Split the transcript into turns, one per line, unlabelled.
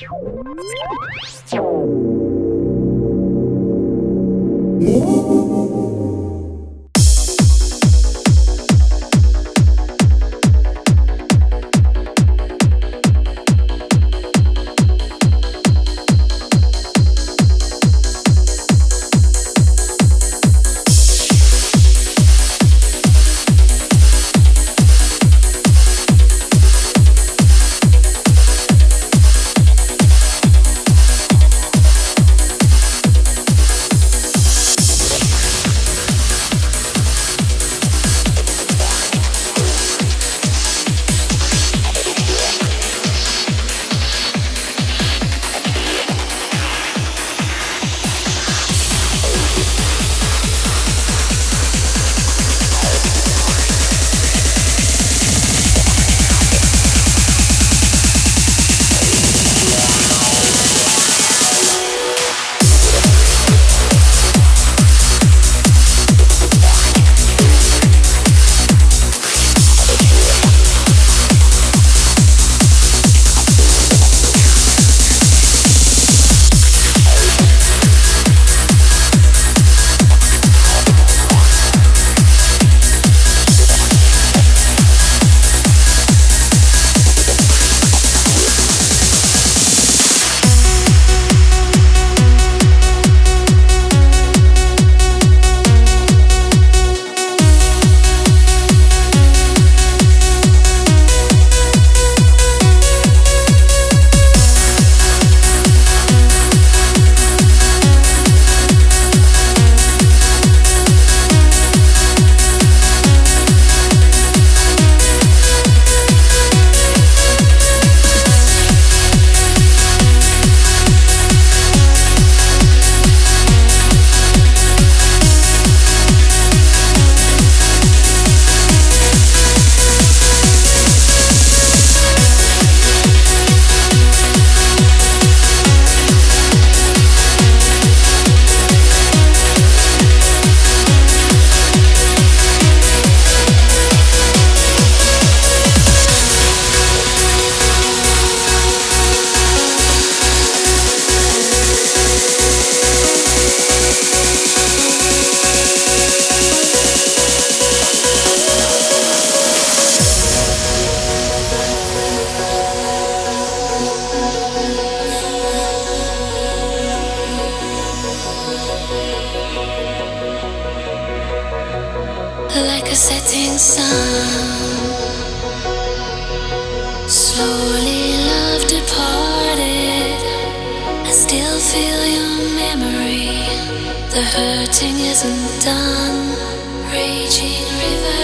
you setting sun. Slowly, love departed. I still feel your memory. The hurting isn't done. Raging river,